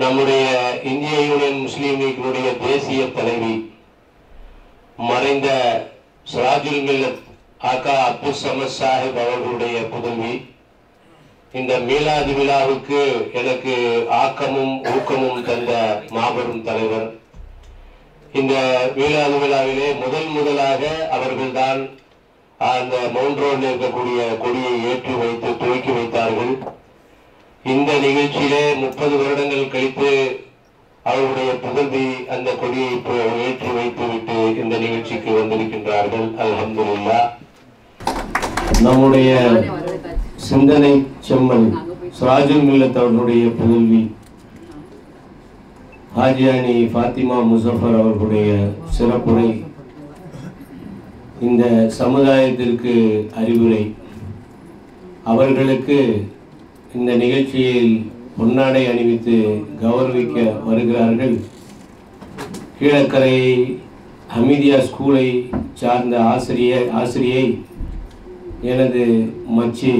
நம்முடைய இந்திய யூனியன் முஸ்லீம் லீக்கினுடைய தேசிய தலைவி மறைந்த சிராஜுல் மில்லத் ஆகா அப்துல் சமத் சாஹிப் அவர்களுடைய புதல்வி இந்த மீலாது விழாவுக்கு எனக்கு ஆக்கமும் ஊக்கமும் தந்த மாபெரும் தலைவர். இந்த மீலாது விழாவிலே முதல் முதலாக அவர்கள்தான் அந்த மவுண்ட் ரோடில் இருக்கக்கூடிய கொடியை ஏற்றி வைத்து துவக்கி வைத்தார்கள். இந்த நிகழ்ச்சியிலே முப்பது வருடங்கள் கழித்து அவருடைய புதல்வி அந்த கொடியை ஏற்றி வைத்துவிட்டு இந்த நிகழ்ச்சிக்கு வந்திருக்கின்றார்கள். அல்ஹம்துலில்லாஹ் நம்முடைய சிந்தனை செம்மல் சிராஜுல் மில்லத் அவர்களுடைய புதல்வி ஹாஜியானி ஃபாத்திமா முசஃபர் அவர்களுடைய சிறப்புரை இந்த சமுதாயத்திற்கு அறிவுரை அவர்களுக்கு இந்த நிகழ்ச்சியில் பொன்னாடை அணிவித்து கௌரவிக்க வருகிறார்கள். கீழக்கரை ஹமீதியா ஸ்கூலை சார்ந்த ஆசிரியர் ஆசிரியை எனது மச்சி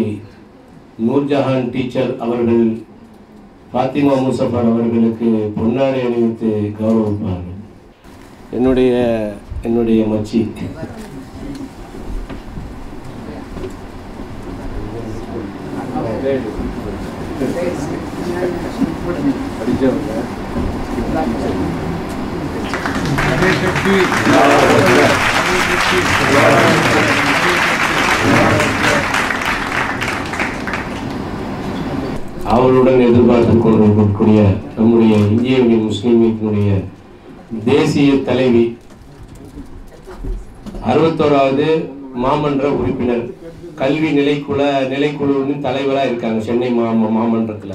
நூர்ஜஹான் டீச்சர் அவர்கள் பாத்திமா முசஃபர் அவர்களுக்கு பொன்னாடை அணிவித்து கௌரவிப்பார்கள். என்னுடைய என்னுடைய மச்சி. அவருடன் எதிர்பார்த்து கொண்டிருக்கக்கூடிய நம்முடைய இந்திய யூனியன் முஸ்லீம் லீக்கினுடைய தேசிய தலைவி அறுபத்தோராவது மாமன்ற உறுப்பினர் கல்வி நிலைக்குழ நிலைக்குழுவின் தலைவரா இருக்காங்க சென்னை மா மாமன்றத்துல.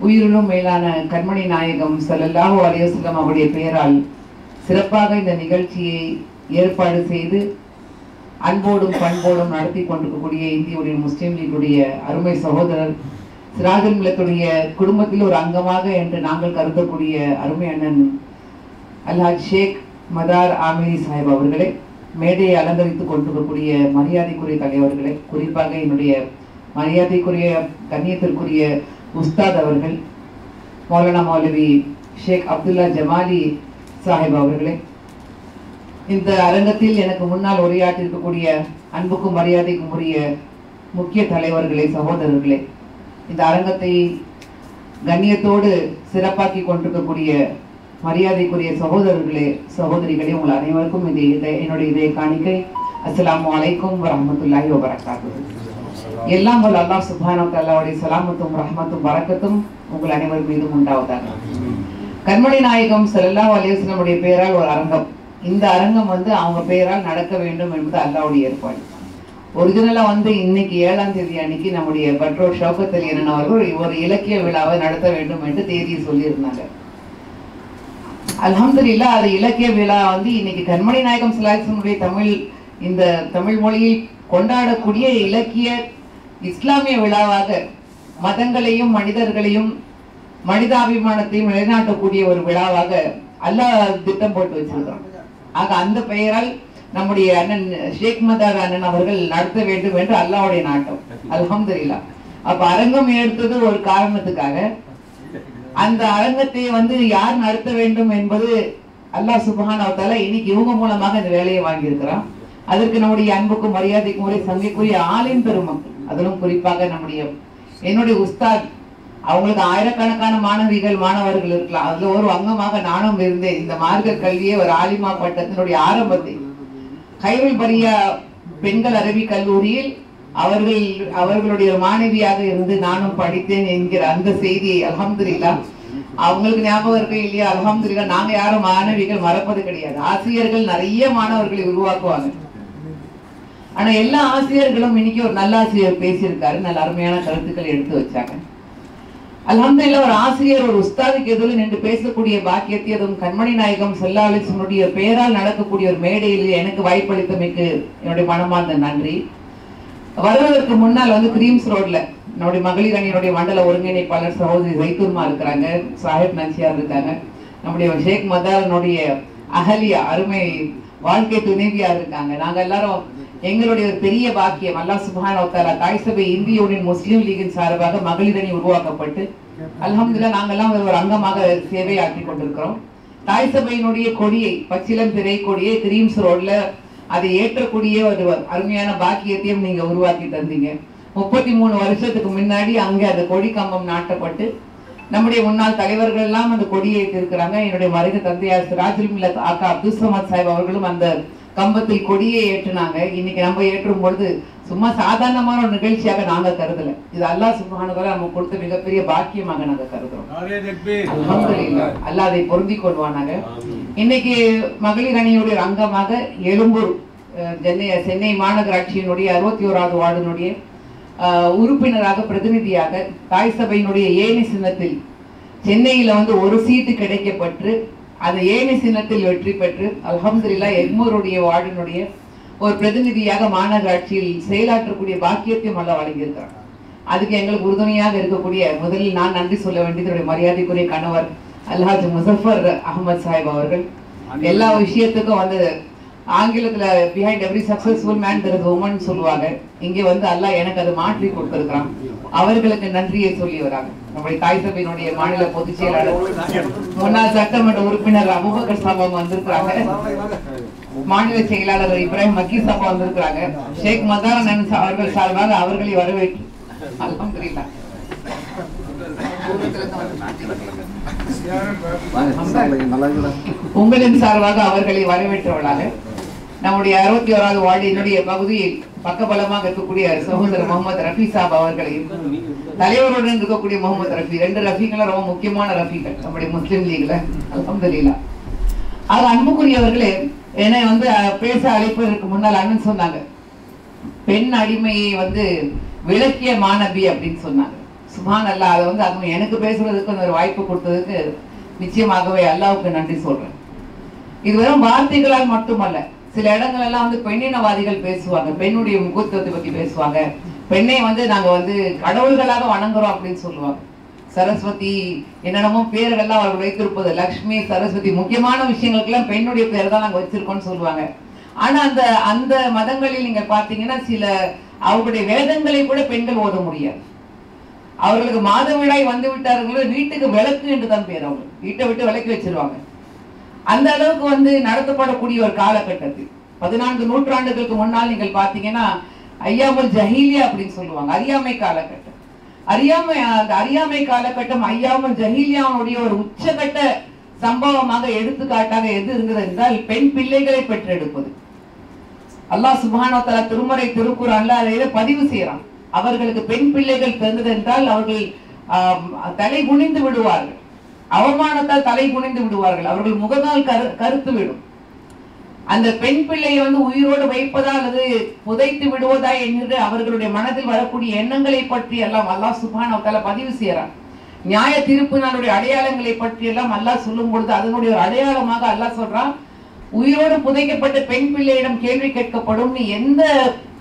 உயிரிலும் மேலான கண்மணி நாயகம் சல்லல்லாஹு அலைஹி அவருடைய பெயரால் சிறப்பாக இந்த நிகழ்ச்சியை ஏற்பாடு செய்து அன்போடும் பண்போடும் நடத்தி கொண்டிருக்கக்கூடிய இந்தியுடைய முஸ்லீம் லீகுடைய அருமை சகோதரர் சிராஜன் மில்லத்துடைய குடும்பத்தில் ஒரு அங்கமாக என்று நாங்கள் கருதக்கூடிய அருமை அண்ணன் அல்ஹாஜ் ஷேக் மதார் ஆமிரி சாஹிப் அவர்களே மேடையை அலங்கரித்துக் கொண்டிருக்கக்கூடிய மரியாதைக்குரிய தலைவர்களே குறிப்பாக என்னுடைய மரியாதைக்குரிய கண்ணியத்திற்குரிய உஸ்தாத் அவர்கள் மௌலானா மௌலவி ஷேக் அப்துல்லா ஜமாலி சாஹிப் அவர்களே இந்த அரங்கத்தில் எனக்கு முன்னால் உரையாற்றிருக்கக்கூடிய அன்புக்கும் மரியாதைக்கும் உரிய முக்கிய தலைவர்களே சகோதரர்களே இந்த அரங்கத்தை கண்ணியத்தோடு சிறப்பாக்கி கொண்டிருக்கக்கூடிய மரியாதைக்குரிய சகோதரர்களே சகோதரிகளே உங்கள் அனைவருக்கும் இந்த இதை- என்னுடைய இதய காணிக்கை. அஸ்ஸலாமு அலைக்கும் வரமத்துல்லாஹி வபரகாத்துஹு. எல்லாம் வல்ல அல்லாஹ் சுப்ஹானஹு வ தஆலாவுடைய சலாமத்தும் ரஹமத்தும் பரக்கத்தும் உங்கள் அனைவர் மீதும் உண்டாவதாக. கண்மணி நாயகம் ஸல்லல்லாஹு அலைஹி பெயரால் ஒரு அரங்கம். இந்த அரங்கம் வந்து அவங்க பெயரால் நடக்க வேண்டும் என்பது அல்லாஹ்வுடைய ஏற்பாடு. ஒரிஜினலாக வந்து இன்னைக்கு ஏழாம் தேதி அன்னைக்கு நம்முடைய பட்ரோ ஷௌகத் அலி அவர்கள் ஒரு இலக்கிய விழாவை நடத்த வேண்டும் என்று தேதியை சொல்லியிருந்தாங்க. அல்ஹம்துலில்லாஹ் அது இலக்கிய விழா வந்து இன்னைக்கு கண்மணி நாயகம் சிலாசனுடைய தமிழ் இந்த தமிழ் மொழியில் கொண்டாடக்கூடிய இலக்கிய இஸ்லாமிய விழாவாக மதங்களையும் மனிதர்களையும் மனிதாபிமானத்தையும் நிலைநாட்டக்கூடிய ஒரு விழாவாக அல்லாஹ் திட்டம் போட்டு வச்சிருக்கிறான் ஆக அந்த பெயரால் நம்முடைய அண்ணன் ஷேக் மதார் அண்ணன் அவர்கள் நடத்த வேண்டும் என்று அல்லாவுடைய நாட்டம். அல்ஹம்துலில்லாஹ் அப்ப அரங்கம் எடுத்தது ஒரு காரணத்துக்காக. அந்த அரங்கத்தை வந்து யார் நடத்த வேண்டும் என்பது அல்லாஹ் சுப்ஹானஹு வ இன்னைக்கு இவங்க மூலமாக இந்த வேலையை வாங்கியிருக்கிறான். அதற்கு நம்முடைய அன்புக்கும் மரியாதைக்கும் உரிய சங்கைக்குரிய ஆலயம் பெருமக்கள். அதிலும் குறிப்பாக நம்முடைய என்னுடைய உஸ்தாத் அவங்களுக்கு ஆயிரக்கணக்கான மாணவிகள் மாணவர்கள் இருக்கலாம். அதுல ஒரு அங்கமாக நானும் இருந்தேன். இந்த மார்க்க கல்வியை ஒரு ஆலிமா பட்டத்தினுடைய ஆரம்பத்தை. கைவில் பரிய பெண்கள் அரபி கல்லூரியில் அவர்கள் அவர்களுடைய மாணவியாக இருந்து நானும் படித்தேன் என்கிற அந்த செய்தியை அலமதுல்லா அவங்களுக்கு ஞாபகம் இருக்கு இல்லையா? அலமதுல்லா நாங்க யாரும் மாணவிகள் மறப்பது கிடையாது. ஆசிரியர்கள் நிறைய மாணவர்களை உருவாக்குவாங்க. ஆனா எல்லா ஆசிரியர்களும் இன்னைக்கு ஒரு நல்ல ஆசிரியர் பேசியிருக்காரு. நல்ல அருமையான கருத்துக்கள் எடுத்து வச்சாங்க. அல்ஹம்துலில்லாஹ் ஒரு ஆசிரியர் ஒரு உஸ்தாதுக்கு எதிரில் நின்று பேசக்கூடிய பாக்கியத்தை அதுவும் கண்மணி நாயகம் செல்லாலிசனுடைய பெயரால் நடக்கக்கூடிய ஒரு மேடையில் எனக்கு வாய்ப்பளித்தமைக்கு என்னுடைய மனமார்ந்த நன்றி. வருவதற்கு முன்னால் வந்து கிரீம்ஸ் ரோட்ல என்னுடைய மகளிர் அணியினுடைய மண்டல ஒருங்கிணைப்பாளர் சகோதரி ஜெய்துர்மா இருக்கிறாங்க. சாஹிப் நன்சியார் இருக்காங்க. நம்முடைய ஷேக் மதாரனுடைய அகலியா அருமை வாழ்க்கை துணைவியா இருக்காங்க. நாங்க எல்லாரும் எங்களுடைய ஒரு பெரிய பாக்கியம். அல்லாஹ் சுப்ஹானஹு தாய் சபை இந்திய யூனியன் முஸ்லீம் லீகின் சார்பாக மகளிரணி உருவாக்கப்பட்டு அலமதுல்லா நாங்கெல்லாம் ஒரு அங்கமாக சேவையாற்றி கொண்டிருக்கிறோம். தாய் சபையினுடைய கொடியை பச்சிலம் திரை கொடியை கிரீம்ஸ் ரோட்ல அதை ஏற்றக்கூடிய ஒரு அருமையான பாக்கியத்தையும் நீங்க உருவாக்கி தந்தீங்க. முப்பத்தி மூணு வருஷத்துக்கு முன்னாடி அங்கே அந்த கொடி கம்பம் நாட்டப்பட்டு நம்முடைய முன்னாள் தலைவர்கள் எல்லாம் அந்த கொடியை ஏற்றிருக்கிறாங்க. என்னுடைய மறைந்த தந்தையார் சிராஜுல் மில்லத் ஆக்கா அப்துல் சமத் சாஹிப் அவர்களும் அந்த கம்பத்தில் கொடியை ஏற்றினாங்க. இன்னைக்கு நம்ம ஏற்றும் பொழுது சும்மா சாதாரணமான ஒரு நிகழ்ச்சியாக நாங்க கருதல. இது அல்லாஹ் சுப்ஹானஹு நமக்கு கொடுத்த மிகப்பெரிய பாக்கியமாக நாங்க கருதுறோம். அல்லாஹ் அதை பொருந்தி கொள்வானாங்க இன்னைக்கு மகளிர் அணியுடைய அங்கமாக எழும்பூர் சென்னை சென்னை மாநகராட்சியினுடைய அறுபத்தி ஓராவது வார்டினுடைய உறுப்பினராக பிரதிநிதியாக தாய் சபையினுடைய ஏணி சின்னத்தில் சென்னையில வந்து ஒரு சீட்டு கிடைக்கப்பட்டு அந்த ஏழை சின்னத்தில் வெற்றி பெற்று அலமதுல்லா எக்மோருடைய வார்டினுடைய ஒரு பிரதிநிதியாக மாநகராட்சியில் செயலாற்றக்கூடிய பாக்கியத்தையும் அல்ல வழங்கியிருக்கிறாங்க அதுக்கு எங்களுக்கு உறுதுணையாக இருக்கக்கூடிய முதலில் நான் நன்றி சொல்ல வேண்டியது மரியாதைக்குரிய கணவர் அல்ஹாஜ் முசஃபர் அகமது சாஹிப் அவர்கள். எல்லா விஷயத்துக்கும் வந்து ஆங்கிலத்துல behind every successful man there is woman சொல்லுவாங்க. இங்க வந்து அல்லாஹ் எனக்கு அது மாற்றி கொடுத்திருக்கிறான். அவர்களுக்கு நன்றியை சொல்லி வராங்க. நம்முடைய தாய் சபையினுடைய மாநில பொதுச் செயலாளர். முன்னாள் சட்டமன்ற உறுப்பினர் அபுபக்கர் சாபம் வந்திருக்கிறாங்க. மாநில செயலாளர் இப்ராஹிம் மக்கி சாபா வந்திருக்கிறாங்க. ஷேக் மதாரன் அவர்கள் சார்பாக அவர்களை வரவேற்று. அல்ஹம்துலில்லாஹ். உங்களின் சார்பாக அவர்களை வரவேற்றவர்களாக நம்முடைய அறுபத்தி ஓராவது வார்டினுடைய பகுதியில் பக்கபலமாக இருக்கக்கூடிய சகோதரர் முகமது ரஃபி சாப் அவர்களையும் தலைவருடன் இருக்கக்கூடிய முகமது ரஃபி ரெண்டு ரஃபிகளும் ரொம்ப முக்கியமான ரஃபிகள் நம்முடைய முஸ்லீம் லீக்ல அல்ஹம்துலில்லாஹ் அது அன்புக்குரியவர்களே என்னை வந்து பேச அழைப்பதற்கு முன்னால் அண்ணன் சொன்னாங்க. பெண் அடிமையை வந்து விளக்கிய மாணவி அப்படின்னு சொன்னாங்க. சுபான் அல்லா அதை வந்து அதுவும் எனக்கு பேசுறதுக்கு அந்த ஒரு வாய்ப்பு கொடுத்ததுக்கு நிச்சயமாகவே அல்லாவுக்கு நன்றி சொல்றேன். இது வெறும் வார்த்தைகளால் மட்டுமல்ல சில இடங்கள் எல்லாம் வந்து பெண்ணினவாதிகள் பேசுவாங்க பெண்ணுடைய முகத்துவத்தை பத்தி பேசுவாங்க. பெண்ணை வந்து நாங்க வந்து கடவுள்களாக வணங்குறோம் அப்படின்னு சொல்லுவாங்க. சரஸ்வதி என்னென்னமோ பேர்கள்லாம் அவர்கள் வைத்திருப்பது. லக்ஷ்மி சரஸ்வதி முக்கியமான விஷயங்களுக்கெல்லாம் பெண்ணுடைய பேர் தான் நாங்க வச்சிருக்கோம்னு சொல்லுவாங்க. ஆனா அந்த அந்த மதங்களில் நீங்க பாத்தீங்கன்னா சில அவர்களுடைய வேதங்களை கூட பெண்கள் ஓத முடியாது. அவர்களுக்கு மாதவிடாய் வந்து விட்டார்களோ வீட்டுக்கு விளக்கு என்று தான் பேர் அவங்க வீட்டை விட்டு விளக்கி வச்சிருவாங்க. அந்த அளவுக்கு வந்து நடத்தப்படக்கூடிய ஒரு காலகட்டத்தில். பதினான்கு நூற்றாண்டுகளுக்கு முன்னால் நீங்கள் பார்த்தீங்கன்னா ஐயாமல் ஜஹீலியா அப்படின்னு சொல்லுவாங்க அறியாமை காலகட்டம். அறியாமை அந்த அறியாமை காலகட்டம் ஐயாமல் ஜஹீலியாவுடைய ஒரு உச்சகட்ட சம்பவமாக எடுத்துக்காட்டாக எது இருந்தது என்றால் பெண் பிள்ளைகளை பெற்றெடுப்பது. அல்லாஹ் சுப்ஹானஹு தலா திருமறை திருக்குறான்ல அதை பதிவு செய்யறான் அவர்களுக்கு பெண் பிள்ளைகள் பிறந்தது என்றால் அவர்கள் தலை குனிந்து விடுவார்கள். அவமானத்தால் தலை குனிந்து விடுவார்கள். அவர்கள் முகநால் கரு கருத்து விடும் அந்த பெண் பிள்ளையை வந்து உயிரோடு வைப்பதா அல்லது புதைத்து விடுவதா என்று அவர்களுடைய மனதில் வரக்கூடிய எண்ணங்களை பற்றி எல்லாம் அல்லாஹ் சுப்ஹானஹு பதிவு செய்யறான் நியாய தீர்ப்பு நாளுடைய அடையாளங்களை பற்றி எல்லாம் அல்லாஹ் சொல்லும் பொழுது அதனுடைய ஒரு அடையாளமாக அல்லாஹ் சொல்றான் உயிரோடு புதைக்கப்பட்ட பெண் பிள்ளையிடம் கேள்வி கேட்கப்படும். நீ எந்த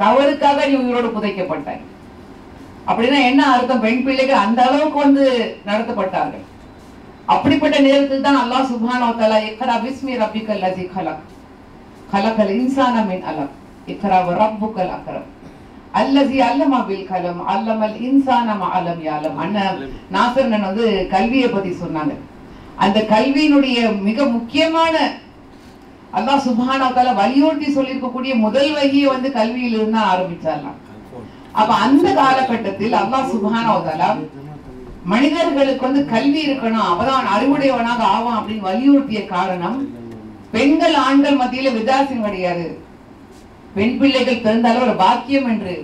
தவறுக்காக நீ உயிரோடு புதைக்கப்பட்ட அப்படின்னா என்ன அர்த்தம்? பெண் பிள்ளைகள் அந்த அளவுக்கு வந்து நடத்தப்பட்டார்கள். அப்படிப்பட்ட நேரத்தில் தான் அல்லாஹ் சுபானோ தலா எக்கரா இக்ரா பிஸ்மி ரப்பிக்கல் லஸீ خلق கலக்கல் من மின் اقرأ இக்ரா வ ரப்புக்கல் அல்லதி அல்லமா பில் கலம் அல்லமல் இன்சான ம அலம் யாலம். அண்ணன் நாசர்ணன் வந்து கல்வியை பத்தி சொன்னாங்க. அந்த கல்வியினுடைய மிக முக்கியமான அல்லா சுப்ஹானஹு வலியுறுத்தி சொல்லியிருக்கக்கூடிய முதல் வகையை வந்து கல்வியிலிருந்து தான் ஆரம்பிச்சாரலாம் அப்ப அந்த காலகட்டத்தில் அல்லா சுப்ஹானஹு மனிதர்களுக்கு வந்து கல்வி இருக்கணும் அவதான் அறிவுடையவனாக ஆவான் அப்படின்னு வலியுறுத்திய காரணம் பெண்கள் ஆண்கள் மத்தியில வித்தியாசம் கிடையாது. பெண் பிள்ளைகள் பிறந்தாலும் ஒரு பாக்கியம் என்று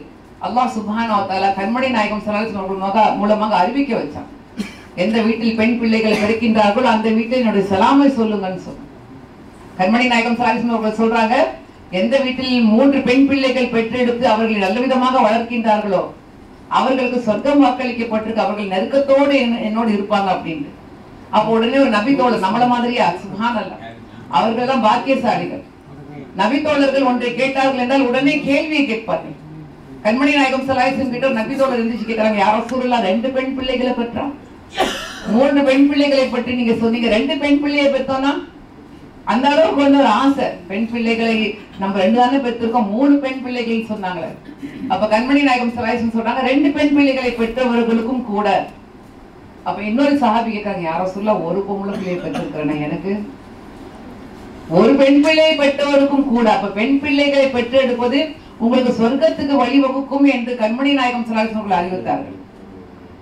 அல்லாஹ் சுப்ஹானஹு வ கண்மணி நாயகம் ஸல்லல்லாஹு மூலமாக அறிவிக்க வச்சான். எந்த வீட்டில் பெண் பிள்ளைகள் கிடைக்கின்றார்களோ அந்த வீட்டில் என்னுடைய சலாமை சொல்லுங்கன்னு சொன்னான். கண்மணி நாயகம் ஸல்லல்லாஹு அவர்கள் சொல்றாங்க எந்த வீட்டில் மூன்று பெண் பிள்ளைகள் பெற்றெடுத்து அவர்களை நல்ல விதமாக வளர்க்கின்றார்களோ அவர்களுக்கு சொர்க்கம் வாக்களிக்கப்பட்டிருக்கு அவர்கள் நெருக்கத்தோடு என்னோடு இருப்பாங்க அப்படின்னு அப்போ உடனே ஒரு நபித்தோழர் நம்மள மாதிரியா? சுகான் அல்ல அவர்கள் தான் பாக்கியசாலிகள். நபித்தோழர்கள் ஒன்றை கேட்டார்கள் என்றால் உடனே கேள்வியை கேட்பார்கள். கண்மணி நாயகம் சலாயசன் கிட்ட நபித்தோழர் இருந்துச்சு கேட்கிறாங்க யாரோ சூழலா ரெண்டு பெண் பிள்ளைகளை பெற்றா? மூன்று பெண் பிள்ளைகளை பற்றி நீங்க சொன்னீங்க ரெண்டு பெண் பிள்ளையை பெற்றோம்னா அந்த அளவுக்கு வந்து ஒரு ஆசை. பெண் பிள்ளைகளை நம்ம ரெண்டு தானே பெற்றிருக்கோம் மூணு பெண் பிள்ளைகள் சொன்னாங்களே அப்ப கண்மணி நாயகம் சலாயசன் சொல்றாங்க ரெண்டு பெண் பிள்ளைகளை பெற்றவர்களுக்கும் கூட. அப்ப இன்னொரு சஹாபி கேட்காங்க யாரோ சொல்ல ஒரு பொம்பளை பிள்ளையை பெற்றிருக்கிறேன் எனக்கு? ஒரு பெண் பிள்ளையை பெற்றவருக்கும் கூட அப்ப பெண் பிள்ளைகளை பெற்றெடுப்பது உங்களுக்கு சொர்க்கத்துக்கு வழிவகுக்கும் என்று கண்மணி நாயகம் சலாஹ் அறிவித்தார்கள்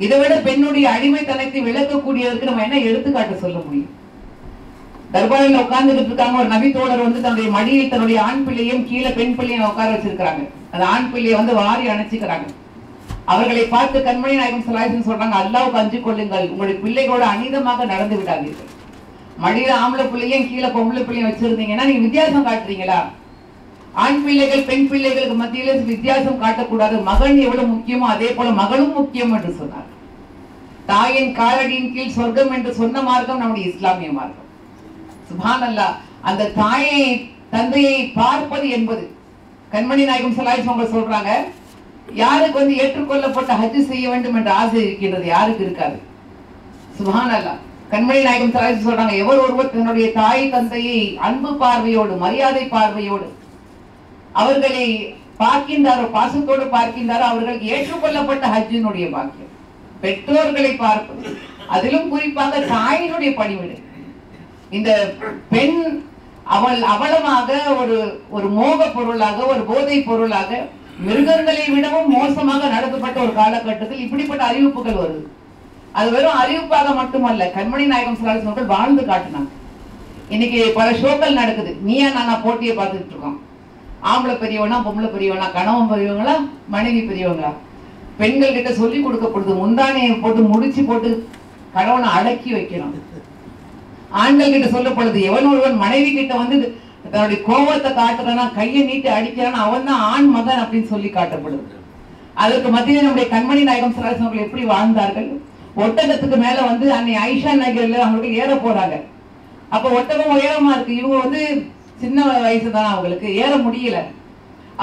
இதை விட பெண்ணுடைய அடிமைத்தனத்தை விளக்கக்கூடியதற்கு நம்ம என்ன எடுத்துக்காட்டு சொல்ல முடியும்? தர்பாரில் உட்கார்ந்துட்டு இருக்காங்க ஒரு நபி தோழர் வந்து தன்னுடைய மடியில் தன்னுடைய ஆண் பிள்ளையும் கீழே பெண் பிள்ளையும் உட்கார வச்சிருக்கிறாங்க. அந்த ஆண் பிள்ளையை வந்து வாரி அணைச்சிக்கிறாங்க. அவர்களை பார்த்து கண்மணி நாயகம் சலாஹன் சொல்றாங்க அல்லாவுக்கு அஞ்சு கொள்ளுங்கள். உங்களுடைய பிள்ளைகளோட அனிதமாக நடந்து விடாதீர்கள். மடியில ஆம்பளை பிள்ளையும் கீழே பொம்பளை பிள்ளையும் வச்சிருந்தீங்கன்னா நீங்க வித்தியாசம் காட்டுறீங்களா? ஆண் பிள்ளைகள் பெண் பிள்ளைகளுக்கு மத்தியில வித்தியாசம் காட்டக்கூடாது. மகன் எவ்வளவு முக்கியமோ அதே போல மகளும் முக்கியம் என்று சொன்னார். தாயின் காலடியின் கீழ் சொர்க்கம் என்று சொன்ன மார்க்கம் நம்முடைய இஸ்லாமிய மார்க்கம். சுபானல்லா அந்த தாயை தந்தையை பார்ப்பது என்பது. கண்மணி நாயகம் சலாய் அவங்க சொல்றாங்க. யாருக்கு வந்து ஏற்றுக்கொள்ளப்பட்ட ஹஜ் செய்ய வேண்டும் என்ற ஆசை இருக்கின்றது? யாருக்கு இருக்காது? சுபானல்லா. கண்மணி நாயகம் சலாஹ் சொல்றாங்க எவர் ஒருவர் தன்னுடைய தாய் தந்தையை அன்பு பார்வையோடு மரியாதை பார்வையோடு அவர்களை பார்க்கின்றாரோ பாசத்தோடு பார்க்கின்றாரோ அவர்களுக்கு ஏற்றுக்கொள்ளப்பட்ட ஹஜ்ஜினுடைய பாக்கியம். பெற்றோர்களை பார்ப்பது. அதிலும் குறிப்பாக தாயினுடைய பணிவிடை. இந்த பெண் அவள் அவலமாக ஒரு ஒரு மோக பொருளாக ஒரு போதை பொருளாக மிருகங்களை விடவும் மோசமாக நடத்தப்பட்ட ஒரு காலகட்டத்தில் இப்படிப்பட்ட அறிவிப்புகள் வருது. அது வெறும் அறிவிப்பாக மட்டுமல்ல கண்மணி நாயகம் சலாஹ் அவர்கள் வாழ்ந்து காட்டினாங்க. இன்னைக்கு பல ஷோக்கள் நடக்குது. நீயா நானா போட்டியை பார்த்துட்டு இருக்கோம். ஆம்பளை பெரியவனா பொம்பளை பெரியவனா கணவன் பெரியவங்களா மனைவி பெரியவங்களா? பெண்கள் கிட்ட சொல்லி கொடுக்கப்படுது. முந்தானையை போட்டு முடிச்சு போட்டு கணவனை அடக்கி வைக்கணும். ஆண்கள் கிட்ட சொல்லப்படுது எவன் ஒருவன் மனைவி கிட்ட வந்து தன்னுடைய கோபத்தை காட்டுறானா கையை நீட்டி அடிக்கிறான் அவன் தான் ஆண் மகன் அப்படின்னு சொல்லி காட்டப்படுது. அதற்கு மத்தியில் நம்முடைய கண்மணி நாயகம் சிலாசன் அவர்கள் எப்படி வாழ்ந்தார்கள்? ஒட்டகத்துக்கு மேல வந்து அன்னை ஐஷா நகர்ல அவங்களுக்கு ஏற போறாங்க. அப்ப ஒட்டகம் உயரமா இருக்கு. இவங்க வந்து சின்ன வயசு தான் அவங்களுக்கு. ஏற முடியல.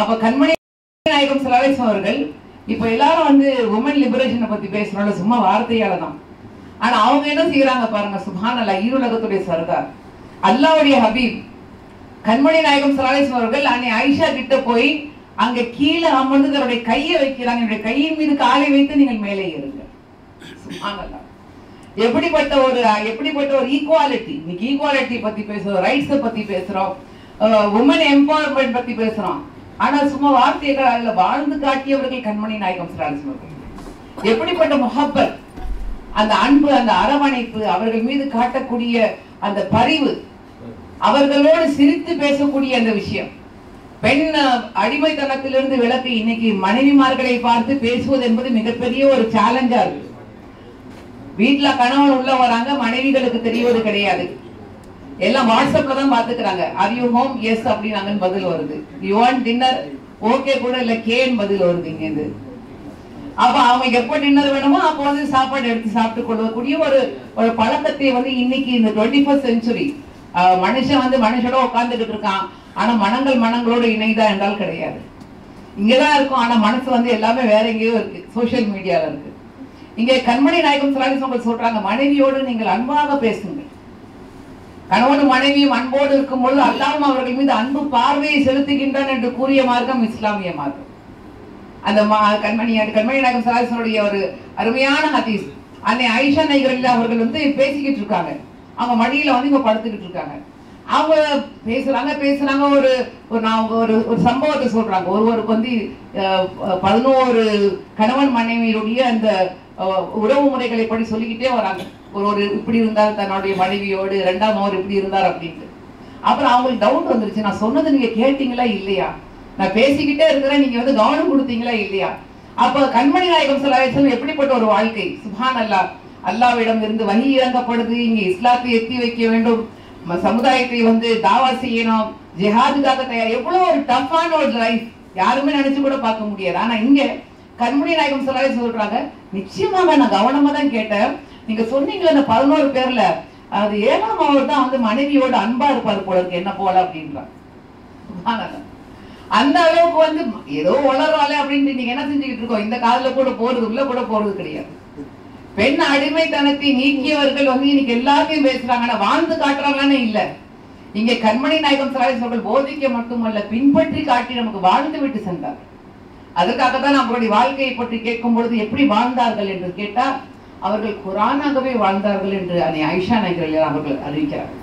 அப்ப கண்மணி நாயகம் சிலவேசம் அவர்கள் இப்ப எல்லாரும் வந்து உமன் லிபரேஷனை பத்தி பேசுறோம்ல சும்மா வார்த்தையால தான் ஆனா அவங்க என்ன செய்யறாங்க பாருங்க சுபான் அல்லா ஈருலகத்துடைய சர்தார். அல்லாவுடைய ஹபீப் கண்மணி நாயகம் சலாலேஸ்வரர் அவர்கள் அன்னை ஐஷா கிட்ட போய் அங்க கீழே அமர்ந்து தன்னுடைய கையை வைக்கிறாங்க. என்னுடைய கையின் மீது காலை வைத்து நீங்கள் மேலே இருங்க எப்படிப்பட்ட ஒரு எப்படிப்பட்ட ஒரு ஈக்குவாலிட்டி இன்னைக்கு ஈக்குவாலிட்டி பத்தி பேசுறோம் ரைட்ஸை பத்தி பேசுறோம் உமன் எம்பவர்மெண்ட் பத்தி பேசுறோம். ஆனா சும்மா வார்த்தைகள் அல்ல வாழ்ந்து காட்டியவர்கள் கண்மணி நாயகம் எப்படிப்பட்ட முஹப்பத் அந்த அன்பு அந்த அரவணைப்பு அவர்கள் மீது காட்டக்கூடிய அந்த பரிவு அவர்களோடு சிரித்து பேசக்கூடிய அந்த விஷயம். பெண் அடிமைத்தனத்திலிருந்து விலக்கு இன்னைக்கு மனைவிமார்களை பார்த்து பேசுவது என்பது மிகப்பெரிய ஒரு சேலஞ்சா இருக்கு வீட்டுல கணவன் உள்ள வராங்க மனைவிகளுக்கு தெரியவது கிடையாது. எல்லாம் வாட்ஸ்அப்ல தான் பாத்துக்கிறாங்க. ஆர் யூ ஹோம் எஸ் அப்படின்னாங்கன்னு பதில் வருது. யூ வாண்ட் டின்னர் ஓகே கூட இல்ல கேன்னு பதில் வருது இங்க இது அப்ப அவங்க எப்ப டின்னர் வேணுமோ அப்ப வந்து சாப்பாடு எடுத்து சாப்பிட்டு கொள்ளக்கூடிய ஒரு ஒரு பழக்கத்தை வந்து இன்னைக்கு இந்த டுவெண்ட்டி ஃபர்ஸ்ட் செஞ்சுரி மனுஷன் வந்து மனுஷனோட உட்கார்ந்துட்டு இருக்கான். ஆனா மனங்கள் மனங்களோட இணைதா என்றால் கிடையாது. இங்கதான் இருக்கும். ஆனா மனசு வந்து எல்லாமே வேற எங்கேயோ இருக்கு. சோஷியல் மீடியால இருக்கு. இங்கே கண்மணி நாயகம் சலாஹி சொல்றாங்க மனைவியோடு நீங்கள் அன்பாக பேசுங்கள். கணவனும் மனைவியும் அன்போடு இருக்கும் பொழுது அல்லாமல் அவர்கள் மீது அன்பு பார்வையை செலுத்துகின்றான் என்று கூறிய மார்க்கம் இஸ்லாமிய மார்க்கம். அந்த மா- கண்மணி கண்மணி நாயகம் சலாசனுடைய ஒரு அருமையான ஹதீஸ். அன்னை ஐஷா நைகரில் அவர்கள் வந்து பேசிக்கிட்டு இருக்காங்க. அவங்க மடியில வந்து இவங்க படுத்துக்கிட்டு இருக்காங்க. அவங்க பேசுறாங்க பேசுறாங்க. ஒரு ஒரு நான் ஒரு ஒரு சம்பவத்தை சொல்றாங்க. ஒருவருக்கு வந்து அஹ், பதினோரு கணவன் மனைவியுடைய அந்த உறவு முறைகளை படி சொல்லிக்கிட்டே வராங்க. ஒரு ஒரு இப்படி இருந்தார் தன்னுடைய மனைவியோடு ரெண்டாம் அவர் இப்படி இருந்தார் அப்படின்ட்டு. அப்புறம் அவங்களுக்கு டவுட் வந்துருச்சு. நான் சொன்னது நீங்க கேட்டீங்களா இல்லையா? நான் பேசிக்கிட்டே இருக்கிறேன். நீங்க வந்து கவனம் கொடுத்தீங்களா இல்லையா? அப்ப கண்மணி நாயகம் சொல்லாசம் எப்படிப்பட்ட ஒரு வாழ்க்கை? சுபான் அல்லா அல்லாவிடம் இருந்து வழி இறங்கப்படுது. இங்க இஸ்லாத்தை எத்தி வைக்க வேண்டும். சமுதாயத்தை வந்து தாவா செய்யணும் ஜிஹாதுக்காக தயார் எவ்வளவு ஒரு டஃப்பான ஒரு லைஃப் யாருமே நினைச்சு கூட பார்க்க முடியாது. ஆனா இங்க கண்மணி நாயகம் சொல்லாலே சொல்றாங்க நிச்சயமாக நான் கவனமா தான் கேட்டேன். நீங்க சொன்னீங்களே அந்த பதினோரு பேர்ல அது ஏழாம் அவர் தான் வந்து மனைவியோட அன்பா இருப்பார் போல இருக்கு என்ன போல அப்படின்றாங்க அந்த அளவுக்கு வந்து ஏதோ வளராளே அப்படின்னு நீங்க என்ன செஞ்சுக்கிட்டு இருக்கோம்? இந்த காதுல கூட போறது உள்ள கூட போறது கிடையாது. பெண் அடிமைத்தனத்தை நீக்கியவர்கள் வந்து இன்னைக்கு எல்லாத்தையும் பேசுறாங்க. ஆனா வாழ்ந்து காட்டுறாங்கன்னு இல்ல. இங்க கண்மணி நாயகம் சராஜ் அவர்கள் போதிக்க மட்டுமல்ல பின்பற்றி காட்டி நமக்கு வாழ்ந்து விட்டு சென்றார். அதுக்காக தான் அவருடைய வாழ்க்கையை பற்றி கேட்கும் பொழுது எப்படி வாழ்ந்தார்கள் என்று கேட்டா அவர்கள் குரானாகவே வாழ்ந்தார்கள் என்று அதை ஐஷா நகரில் அவர்கள் அறிவிக்கிறார்கள்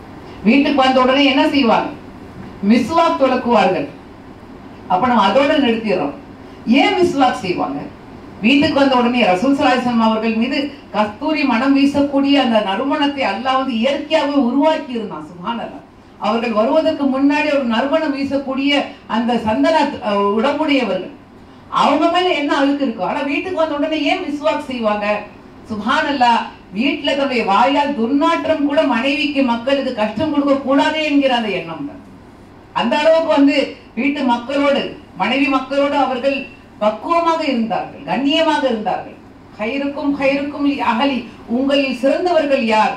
வீட்டுக்கு வந்த உடனே என்ன செய்வாங்க மிஸ்வாக் துளக்குவார்கள் அப்ப நம்ம அதோட நிறுத்திடுறோம். ஏன் மிஸ்வாக் செய்வாங்க? வீட்டுக்கு வந்த உடனே ரசூசலாசம் அவர்கள் மீது கஸ்தூரி மனம் வீசக்கூடிய அந்த நறுமணத்தை அல்லாவது வந்து இயற்கையாகவே உருவாக்கி இருந்தான் சுபானல்லா அவர்கள் வருவதற்கு முன்னாடி ஒரு நறுமணம் வீசக்கூடிய அந்த சந்தன உடம்புடையவர்கள். அவங்க மேல என்ன அழுக்கு இருக்கும் ஆனா வீட்டுக்கு வந்த உடனே ஏன் விஸ்வாக் செய்வாங்க? சுபானல்லா வீட்டுல தன்னுடைய வாயால் துர்நாற்றம் கூட மனைவிக்கு மக்களுக்கு கஷ்டம் கொடுக்க கூடாதே என்கிற அந்த எண்ணம் தான். அந்த அளவுக்கு வந்து வீட்டு மக்களோடு மனைவி மக்களோடு அவர்கள் பக்குவமாக இருந்தார்கள் கண்ணியமாக இருந்தார்கள். ஹைருக்கும் ஹைருக்கும் அகலி உங்களில் சிறந்தவர்கள் யார்?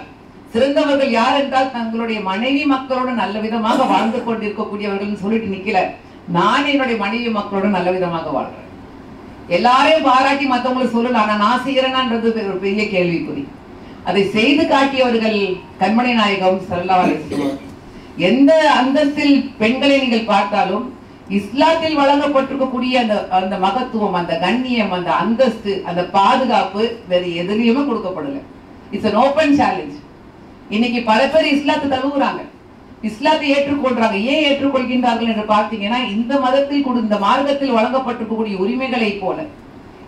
சிறந்தவர்கள் யார் என்றால் தங்களுடைய மனைவி மக்களோட நல்ல விதமாக வாழ்ந்து கொண்டிருக்கக்கூடியவர்கள் சொல்லிட்டு நிக்கல. நான் என்னுடைய மனைவி மக்களோட நல்ல விதமாக வாழ்றேன். எல்லாரையும் பாராட்டி மத்தவங்களுக்கு சொல்லல ஆனா நான் செய்யறேனான்றது ஒரு பெரிய கேள்விக்குறி. அதை செய்து காட்டியவர்கள் கண்மணி நாயகம் சல்லா எந்த அந்தஸ்தில் பெண்களை நீங்கள் பார்த்தாலும் இஸ்லாத்தில் வழங்கப்பட்டிருக்கக்கூடிய அந்த அந்த மகத்துவம் அந்த கண்ணியம் அந்த அந்தஸ்து அந்த பாதுகாப்பு வேற எதுலயுமே கொடுக்கப்படல. இட்ஸ் அன் ஓப்பன் சேலஞ்ச் இன்னைக்கு பல பேர் இஸ்லாத்தை தழுவுறாங்க. இஸ்லாத்தை ஏற்றுக்கொள்றாங்க. ஏன் ஏற்றுக்கொள்கின்றார்கள் என்று பார்த்தீங்கன்னா இந்த மதத்தில் கொடு- இந்த மார்க்கத்தில் வழங்கப்பட்டிருக்கக்கூடிய உரிமைகளை போல.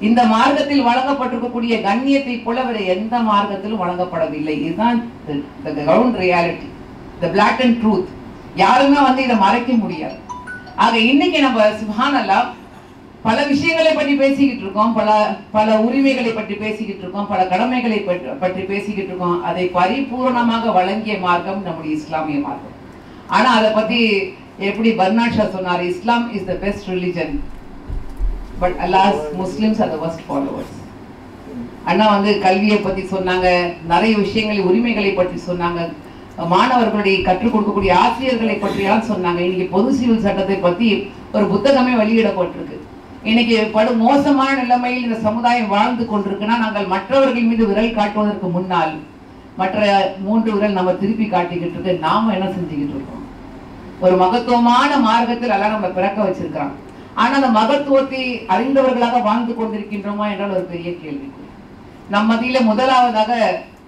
இந்த மார்க்கத்தில் வழங்கப்பட்டிருக்கக்கூடிய கண்ணியத்தை போல வேற எந்த மார்க்கத்திலும் வழங்கப்படவில்லை. இதுதான் ground reality the black and truth யாருமே வந்து இதை மறைக்க முடியாது. ஆக இன்னைக்கு நம்ம சுபானல்லா பல விஷயங்களை பற்றி பேசிக்கிட்டு இருக்கோம். பல பல உரிமைகளை பற்றி பேசிக்கிட்டு இருக்கோம். பல கடமைகளை பற்றி பற்றி பேசிக்கிட்டு இருக்கோம். அதை பரிபூரணமாக வழங்கிய மார்க்கம் நம்முடைய இஸ்லாமிய மார்க்கம். ஆனா அதை பத்தி எப்படி பர்னாட் ஷா சொன்னார் Islam is the best religion but Allah's Muslims are the first followers Anna வந்து கல்வியை பத்தி சொன்னாங்க நிறைய விஷயங்களை உரிமைகளை பற்றி சொன்னாங்க. மாணவர்களுடைய கற்றுக் கொடுக்கக்கூடிய ஆசிரியர்களை பற்றியெல்லாம் சொன்னாங்க. இன்னைக்கு பொது சிவில் சட்டத்தை பத்தி ஒரு புத்தகமே வெளியிடப்பட்டிருக்கு. இன்னைக்கு படு மோசமான நிலைமையில் இந்த சமுதாயம் வாழ்ந்து கொண்டிருக்குன்னா நாங்கள் மற்றவர்கள் மீது விரல் காட்டுவதற்கு முன்னால் மற்ற மூன்று விரல் நம்ம திருப்பி காட்டிக்கிட்டு இருக்கு. நாம என்ன செஞ்சுக்கிட்டு இருக்கோம்? ஒரு மகத்துவமான மார்க்கத்தில் எல்லாம் நம்ம பிறக்க வச்சிருக்கிறோம் ஆனா அந்த மகத்துவத்தை அறிந்தவர்களாக வாழ்ந்து கொண்டிருக்கின்றோமா என்றால் ஒரு பெரிய கேள்வி நம்ம மத்தியில முதலாவதாக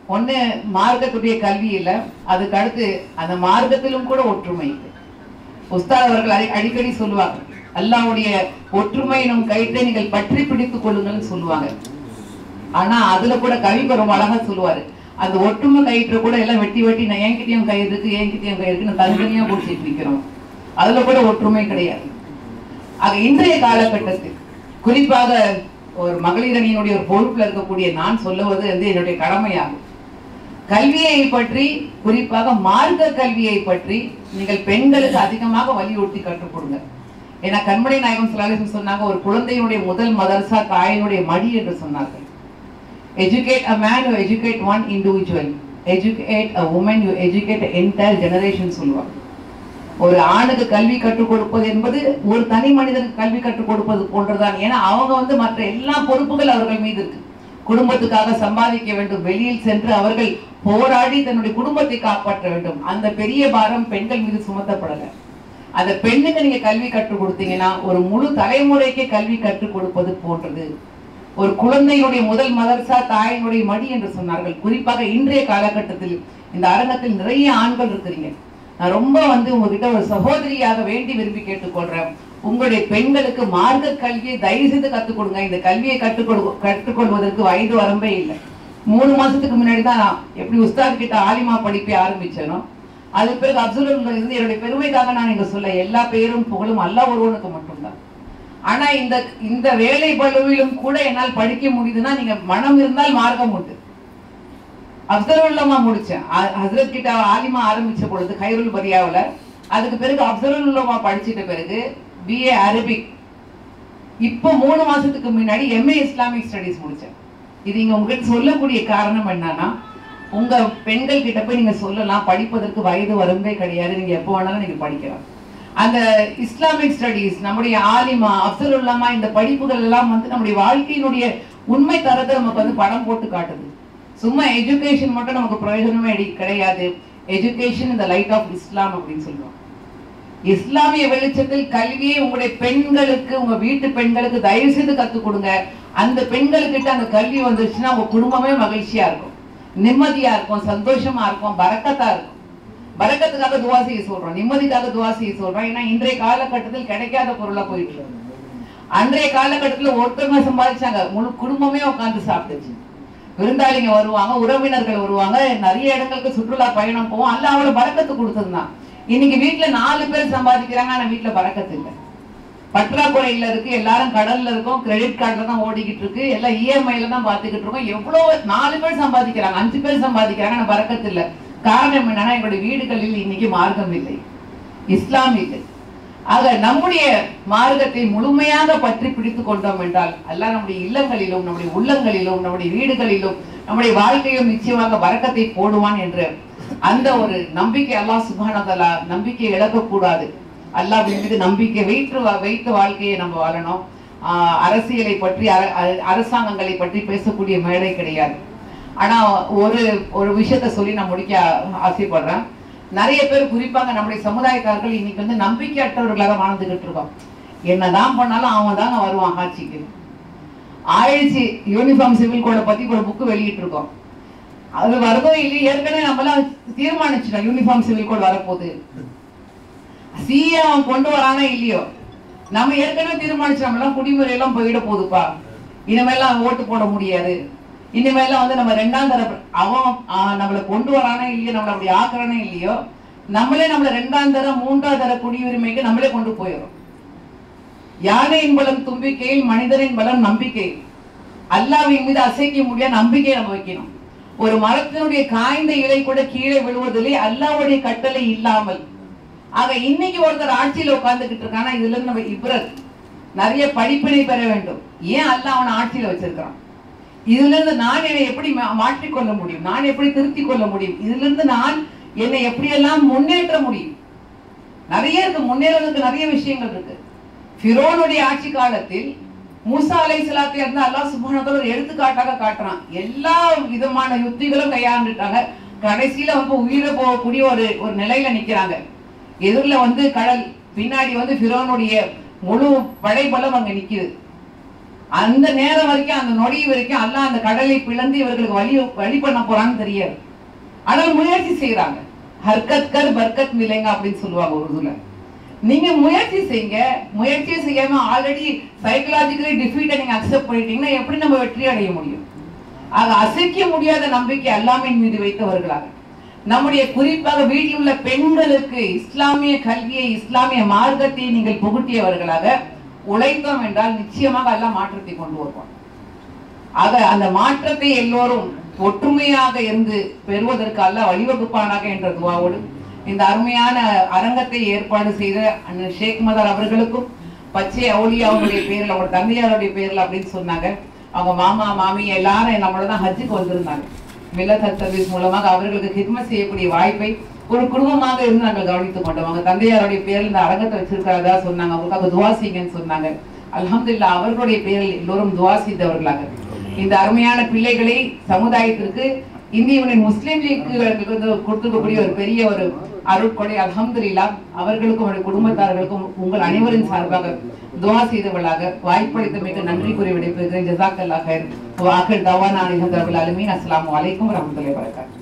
ஒன்று மார்க்கத்துடைய கல்வி இல்லை அதுக்கு அடுத்து அந்த மார்க்கத்திலும் கூட ஒற்றுமை உஸ்தாத் அவர்கள் அடி- அடிக்கடி சொல்லுவாங்க அல்லாவுடைய ஒற்றுமை நம் கயிற்றை நீங்கள் பற்றி பிடித்துக் கொள்ளுங்கள்னு சொல்லுவாங்க. ஆனா அதுல கூட கவிக்கு ரொம்ப அழகா சொல்லுவாரு அந்த ஒற்றுமை கயிற்று கூட எல்லாம் வெட்டி வெட்டி நான் என்கிட்டயும் கயிறு இருக்கு என்கிட்டயும் கயிறு இருக்கு நான் தனித்தனியா பிடிச்சிட்டு நிக்கிறோம். அதுல கூட ஒற்றுமை கிடையாது. ஆக இன்றைய காலகட்டத்தில் குறிப்பாக ஒரு மகளிரணியினுடைய ஒரு பொறுப்புல இருக்கக்கூடிய நான் சொல்லுவது வந்து என்னுடைய கடமையாகும். கல்வியை பற்றி குறிப்பாக மார்க்க கல்வியை பற்றி நீங்கள் பெண்களுக்கு அதிகமாக வலியுறுத்தி கற்றுக் கொடுங்க ஏன்னா கண்மணி நாயகம் சிலாலிசம் சொன்னாங்க ஒரு குழந்தையினுடைய முதல் மதரசா தாயினுடைய மடி என்று சொன்னார்கள். Educate a man you educate one individual educate a woman you educate entire generation சொல்லுவாங்க. ஒரு ஆணுக்கு கல்வி கற்றுக் கொடுப்பது என்பது ஒரு தனி மனிதனுக்கு கல்வி கற்றுக் கொடுப்பது போன்றதுதான் ஏன்னா அவங்க வந்து மற்ற எல்லா பொறுப்புகள் அவர்கள் மீது இருக்கு. குடும்பத்துக்காக சம்பாதிக்க வேண்டும். வெளியில் சென்று அவர்கள் போராடி தன்னுடைய குடும்பத்தை காப்பாற்ற வேண்டும். அந்த பெரிய பாரம் பெண்கள் மீது சுமத்தப்படல. அந்த பெண்ணுக்கு நீங்க கல்வி கற்றுக் கொடுத்தீங்கன்னா ஒரு முழு தலைமுறைக்கே கல்வி கற்றுக் கொடுப்பது போன்றது. ஒரு குழந்தையினுடைய முதல் மதர்சா தாயினுடைய மடி என்று சொன்னார்கள். குறிப்பாக இன்றைய காலகட்டத்தில் இந்த அரங்கத்தில் நிறைய ஆண்கள் இருக்கிறீங்க. நான் ரொம்ப வந்து உங்ககிட்ட ஒரு சகோதரியாக வேண்டி விரும்பி கேட்டுக்கொள்றேன். உங்களுடைய பெண்களுக்கு மார்க்க கல்வியை தயவு செய்து கத்துக் கொடுங்க இந்த கல்வியை கற்றுக்கொடு கற்றுக்கொள்வதற்கு வயது வரம்பே இல்லை. மூணு மாசத்துக்கு முன்னாடி தான் நான் எப்படி உஸ்தாத் கிட்ட ஆலிமா படிப்பை ஆரம்பிச்சேனோ அது பிறகு அப்துல் இருந்து என்னுடைய பெருமைக்காக நான் இங்க சொல்ல எல்லா பேரும் புகழும் அல்ல ஒருவனுக்கு மட்டும்தான். ஆனா இந்த இந்த வேலை பழுவிலும் கூட என்னால் படிக்க முடியுதுன்னா நீங்க மனம் இருந்தால் மார்க்கம் உண்டு. அப்சல் உல்லமா முடிச்சேன். அ- கிட்ட ஆலிமா ஆரம்பிச்ச பொழுது கைருல் பரியாவில் அதுக்கு பிறகு அப்சல் படிச்சிட்ட பிறகு பிஏ அரபிக் இப்போ மூணு மாசத்துக்கு முன்னாடி எம்ஏ இஸ்லாமிக் ஸ்டடீஸ் முடிச்சேன். இது இங்க உங்ககிட்ட சொல்லக்கூடிய காரணம் என்னன்னா உங்க பெண்கள் கிட்ட போய் நீங்க சொல்லலாம் படிப்பதற்கு வயது வரம்பே கிடையாது நீங்க எப்போ வேணாலும் நீங்க படிக்கலாம். அந்த இஸ்லாமிக் ஸ்டடீஸ் நம்முடைய ஆலிமா அப்துல் உல்லாமா இந்த படிப்புகள் எல்லாம் வந்து நம்முடைய வாழ்க்கையினுடைய உண்மை தரத்தை நமக்கு வந்து படம் போட்டு காட்டுது. சும்மா எஜுகேஷன் மட்டும் நமக்கு பிரயோஜனமே கிடையாது. எஜுகேஷன் இந்த லைட் ஆஃப் இஸ்லாம் அப்படின்னு சொல்லுவோம் இஸ்லாமிய வெளிச்சத்தில் கல்வியை உங்களுடைய பெண்களுக்கு உங்க வீட்டு பெண்களுக்கு தயவு செய்து கத்துக் கொடுங்க. அந்த பெண்களுக்கிட்ட அந்த கல்வி வந்துருச்சுன்னா உங்க குடும்பமே மகிழ்ச்சியா இருக்கும். நிம்மதியா இருக்கும் சந்தோஷமா இருக்கும் பரக்கத்தா இருக்கும். பரக்கத்துக்காக துவா செய்ய சொல்றோம். நிம்மதிக்காக துவா செய்ய சொல்றோம். ஏன்னா இன்றைய காலகட்டத்தில் கிடைக்காத பொருளா போயிட்டு இருக்கு. அன்றைய காலகட்டத்துல ஒருத்தவங்க சம்பாதிச்சாங்க. முழு குடும்பமே உட்கார்ந்து சாப்பிட்டுச்சு. விருந்தாளிங்க வருவாங்க உறவினர்கள் வருவாங்க. நிறைய இடங்களுக்கு சுற்றுலா பயணம் போவோம். அல்ல அவளை பறக்கத்து கொடுத்துருந்தான் இன்னைக்கு வீட்டுல நாலு பேர் சம்பாதிக்கிறாங்க ஆனா வீட்டுல பறக்கத்து இல்லை. பற்றாக்குறையில இருக்கு எல்லாரும் கடல்ல இருக்கோம் கிரெடிட் கார்டுல தான் ஓடிக்கிட்டு இருக்கு எல்லாம் இஎம்ஐல தான் பாத்துக்கிட்டு இருக்கோம். எவ்வளவு நாலு பேர் சம்பாதிக்கிறாங்க அஞ்சு பேர் சம்பாதிக்கிறாங்க ஆனா பறக்கத்து இல்லை. காரணம் என்னன்னா எங்களுடைய வீடுகளில் இன்னைக்கு மார்க்கம் இல்லை. இஸ்லாம் இல்லை. ஆக நம்முடைய மார்க்கத்தை முழுமையாக பற்றி பிடித்துக் கொண்டோம் என்றால் அல்ல நம்முடைய இல்லங்களிலும் நம்முடைய உள்ளங்களிலும் நம்முடைய வீடுகளிலும் நம்முடைய வாழ்க்கையிலும் நிச்சயமாக வரக்கத்தை போடுவான் என்று அந்த ஒரு நம்பிக்கை அல்லாஹ் சுபானதலா நம்பிக்கை இழக்கக்கூடாது. அல்லாவின் மீது நம்பிக்கை வைத்து வைத்து வாழ்க்கையை நம்ம வாழணும். அரசியலை பற்றி அர- அ- அரசாங்கங்களை பற்றி பேசக்கூடிய மேடை கிடையாது. ஆனா ஒரு ஒரு விஷயத்த சொல்லி நான் முடிக்க ஆசைப்படுறேன். நிறைய பேர் குறிப்பாங்க நம்முடைய சமுதாயக்காரர்கள் இன்னைக்கு வந்து நம்பிக்கையற்றவர்களாக வாழ்ந்துகிட்டு இருக்கோம். என்னதான் பண்ணாலும் அவன் தாங்க வருவான் ஆட்சிக்கு. ஆயிடுச்சு யூனிஃபார்ம் சிவில் கோடை பத்தி ஒரு புக்கு வெளியிட்டு இருக்கோம் அது வருதோ இல்லை ஏற்கனவே நம்மளாம் தீர்மானிச்சிட்டோம். யூனிஃபார்ம் சிவில் கோட் வரப்போகுது. சிஏ அவன் கொண்டு வரானா இல்லையோ? நம்ம ஏற்கனவே தீர்மானிச்சு நம்மளாம் எல்லாம் போயிட போகுதுப்பா. இனிமேலாம் ஓட்டு போட முடியாது. இனிமேலாம் வந்து நம்ம ரெண்டாம் தர அவன் நம்மளை கொண்டு வரானே இல்லையோ? நம்மளை அப்படி ஆக்குறானே இல்லையோ? நம்மளே நம்மளை ரெண்டாம் தர மூன்றாம் தர குடியுரிமைக்கு நம்மளே கொண்டு போயிடும். யானையின் பலம் தும்பிக்கையில் மனிதரின் பலம் நம்பிக்கை. அல்லாவின் மீது அசைக்க முடியாத நம்பிக்கையை நம்ம வைக்கணும். ஒரு மரத்தினுடைய காய்ந்த இலை கூட கீழே விழுவதில்லை அல்லாவுடைய கட்டளை இல்லாமல். ஆக இன்னைக்கு ஒருத்தர் ஆட்சியில உட்கார்ந்துகிட்டு இருக்கானா இதுல இருந்து நம்ம இப்ரத் நிறைய படிப்பினை பெற வேண்டும். ஏன் அல்லாஹ் அவனை ஆட்சியில வச்சிருக்கான் இதுல இருந்து நான் என்னை எப்படி மாற்றிக்கொள்ள முடியும்? நான் எப்படி திருத்தி கொள்ள முடியும்? இதுல இருந்து நான் என்னை எப்படியெல்லாம் முன்னேற்ற முடியும்? நிறைய இருக்கு முன்னேறதுக்கு நிறைய விஷயங்கள் இருக்கு. ஃபிரோனுடைய ஆட்சி காலத்தில் மூசா அலை சிலாத்தை இருந்து அல்லா சுப்ஹானஹு ஒரு எடுத்துக்காட்டாக காட்டுறான். எல்லா விதமான யுத்திகளும் கையாண்டுட்டாங்க. கடைசியில வந்து உயிரை போகக்கூடிய ஒரு ஒரு நிலையில நிக்கிறாங்க. எதிரில் வந்து கடல் பின்னாடி வந்து ஃபிரோனுடைய முழு படைபலம் அங்க நிக்குது. அந்த நேரம் வரைக்கும் அந்த நொடி வரைக்கும் அல்லாஹ் அந்த கடலை பிளந்து இவர்களுக்கு வழி வழி பண்ண போறான்னு தெரியாது. ஆனால் முயற்சி செய்யறாங்க ஹர்கத் கர் பர்கத் மிலேங்க அப்படின்னு சொல்லுவாங்க உருதுல நீங்க முயற்சி செய்யுங்க முயற்சியை செய்யாம ஆல்ரெடி சைக்கலாஜிக்கலி டிஃபீட்டை நீங்க அக்செப்ட் பண்ணிட்டீங்கன்னா எப்படி நம்ம வெற்றி அடைய முடியும்? ஆக அசைக்க முடியாத நம்பிக்கை அல்லாமின் மீது வைத்தவர்களாக. நம்முடைய குறிப்பாக வீட்டில் உள்ள பெண்களுக்கு இஸ்லாமிய கல்வியை இஸ்லாமிய மார்க்கத்தை நீங்கள் புகுட்டியவர்களாக உழைத்தோம் என்றால் நிச்சயமாக எல்லாம் மாற்றத்தை கொண்டு வருவோம். ஆக அந்த மாற்றத்தை எல்லோரும் ஒற்றுமையாக இருந்து பெறுவதற்கு அல்ல வழிவகுப்பானாக என்ற துவாவோடு இந்த அருமையான அரங்கத்தை ஏற்பாடு செய்த ஷேக் மதார் அவர்களுக்கும் பச்சை அவுலியா அவங்களுடைய பேர்ல அவங்க தந்தையாருடைய பேர்ல அப்படின்னு சொன்னாங்க. அவங்க மாமா மாமி எல்லாரும் நம்மளோட தான் ஹஜ்ஜுக்கு வந்திருந்தாங்க. மில்லத் சர்வீஸ் மூலமாக அவர்களுக்கு ஹிட்மத் செய்யக்கூடிய வாய்ப்பை ஒரு குடும்பமாக இருந்து நாங்கள் கவனித்துக் கொண்டோம். அவங்க தந்தையாருடைய பேரில் இந்த அரங்கத்தை வச்சிருக்கிறதா சொன்னாங்க. அவங்களுக்காக துவா செய்யுங்கன்னு சொன்னாங்க. அலமதுல்லா அவர்களுடைய பேரில் எல்லோரும் துவா செய்தவர்களாக. இந்த அருமையான பிள்ளைகளை சமுதாயத்திற்கு இந்திய முஸ்லீம் லீக்கு வந்து கொடுத்துக்கக்கூடிய ஒரு பெரிய ஒரு அருட்கொடை அல்ஹம்துலில்லாஹ் அவர்களுக்கும் அவருடைய குடும்பத்தார்களுக்கும் உங்கள் அனைவரின் சார்பாக துவா செய்தவர்களாக வாய்ப்பளித்தமைக்கு நன்றி கூறி விடைபெறுகிறேன். ஜசாக்கல்லாஹ் வாக்கல் தவானா அலிஹத் அபுல் அலமீன் அஸ்ஸலாமு அலைக்கும் வரஹ்மத்துல்லாஹி